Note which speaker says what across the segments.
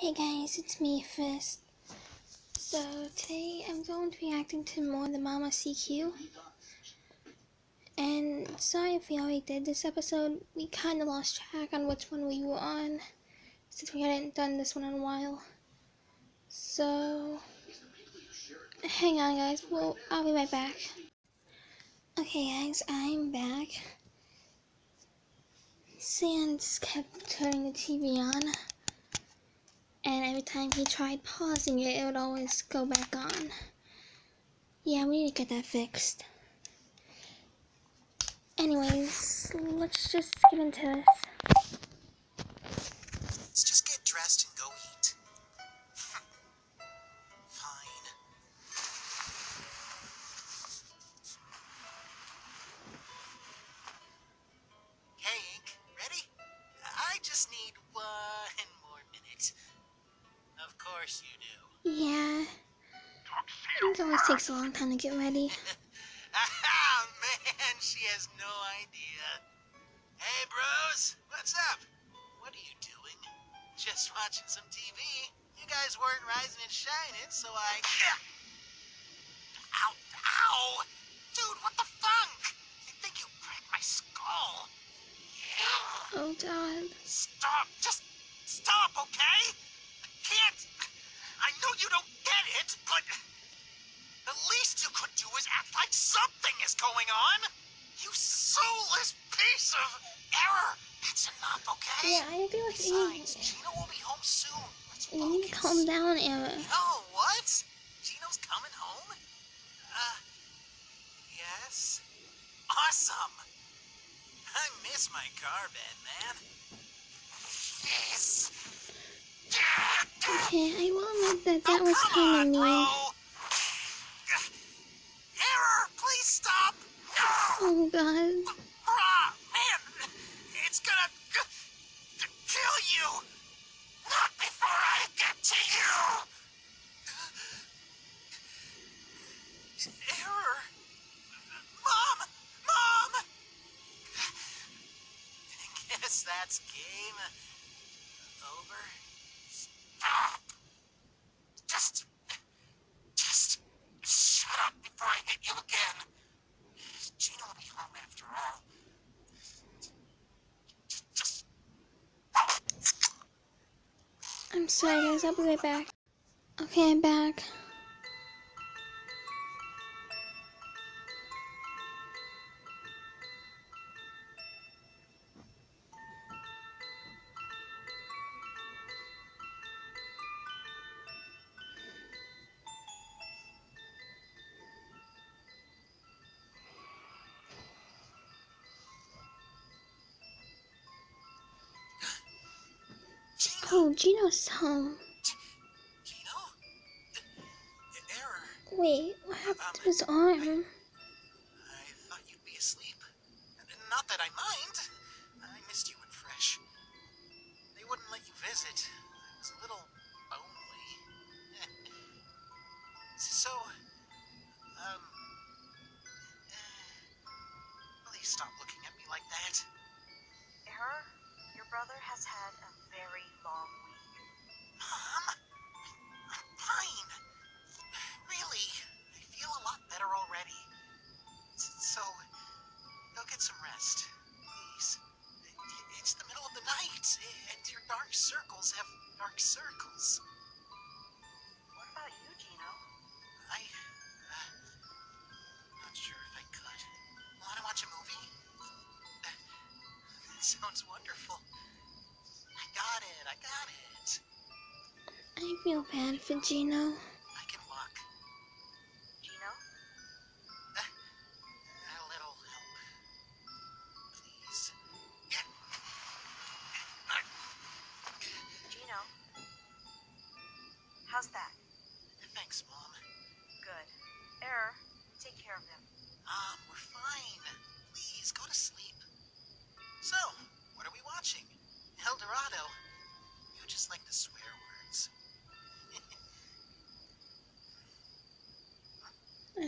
Speaker 1: Hey guys, it's me, Frisk. So today I'm going to be reacting to more the Mama CQ. And sorry if we already did this episode, we kind of lost track on which one we were on, since we hadn't done this one in a while. So, hang on guys, well, I'll be right back. Okay guys, I'm back. Sans kept turning the TV on and every time he tried pausing it, it would always go back on. Yeah, we need to get that fixed. Anyways, let's just get into this.
Speaker 2: Let's just get dressed and go eat. Course you do.
Speaker 1: Yeah, it always takes a long time to get ready.
Speaker 2: Ah, man, she has no idea. Hey, bros, what's up? What are you doing? Just watching some TV. You guys weren't rising and shining, so I. Ow! Ow! Dude, what the funk? I think you cracked my skull.
Speaker 1: Oh god.
Speaker 2: Stop! Stop, Enough, okay?
Speaker 1: Yeah, I like you,
Speaker 2: Besides, Gino will be home soon. Let's
Speaker 1: you need to calm down, Error.
Speaker 2: Oh, what? Gino's coming home? Uh, yes. Awesome. I miss my car bed, man. Yes.
Speaker 1: Okay, I will admit that that
Speaker 2: oh,
Speaker 1: was kind
Speaker 2: on,
Speaker 1: of mean.
Speaker 2: Error, please stop. No.
Speaker 1: Oh god.
Speaker 2: Bruh, man, it's gonna g- kill you. Not before I get to you. Error. Mom, mom. That's game over. Just, just shut up before I hit you again. Gina will be home after all. Just.
Speaker 1: I'm sorry guys, I'll be right back. Okay, I'm back. Oh, Gino's home.
Speaker 2: Gino? Error.
Speaker 1: Wait, what happened to
Speaker 2: um,
Speaker 3: his arm? Brother has had a very long
Speaker 2: sounds wonderful. I got it. I got it.
Speaker 1: I feel bad for Gino.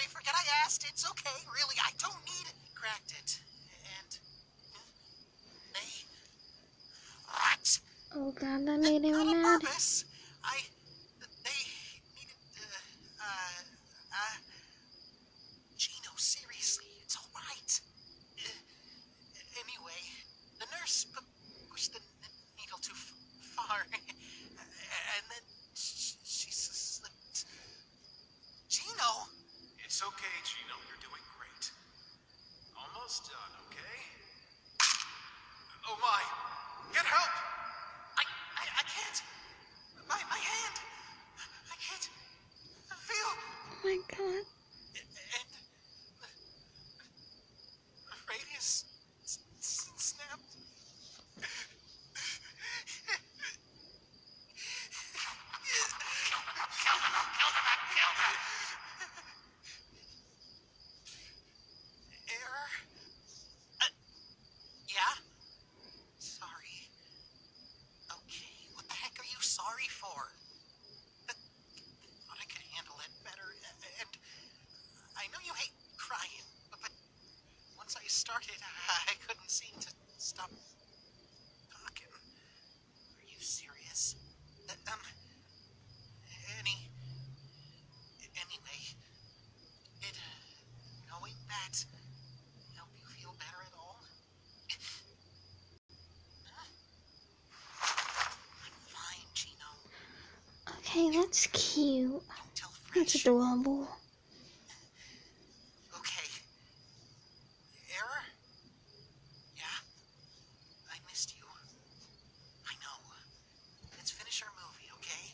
Speaker 2: sorry. Forget I asked. It's okay. Really, I don't need it. Cracked it. And hmm, they what?
Speaker 1: Oh god, that made him
Speaker 2: Not on
Speaker 1: mad.
Speaker 2: purpose. I they needed uh uh uh Gino, seriously, it's all right. Uh, anyway, the nurse pu- pushed the n- needle too f- far, and then she, she slipped. Gino,
Speaker 4: It's okay, Gino. You're doing great. Almost done, okay? Oh my! Get help!
Speaker 2: I I, I can't. My my hand. I can't feel.
Speaker 1: Oh my god.
Speaker 2: and the radius s- s- snapped. Error? Uh, yeah? Sorry. Okay, what the heck are you sorry for? Uh, thought I could handle it better, a- and I know you hate crying, but, but once I started, I couldn't seem to stop talking. Are you serious? Uh, um, any, anyway, did knowing that help you feel better at all? Huh? I'm fine, Gino.
Speaker 1: Okay, that's cute. That's adorable.
Speaker 2: Okay. Error? Yeah? I missed you. I know. Let's finish our movie, okay?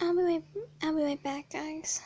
Speaker 1: I'll be right, I'll be right back, guys.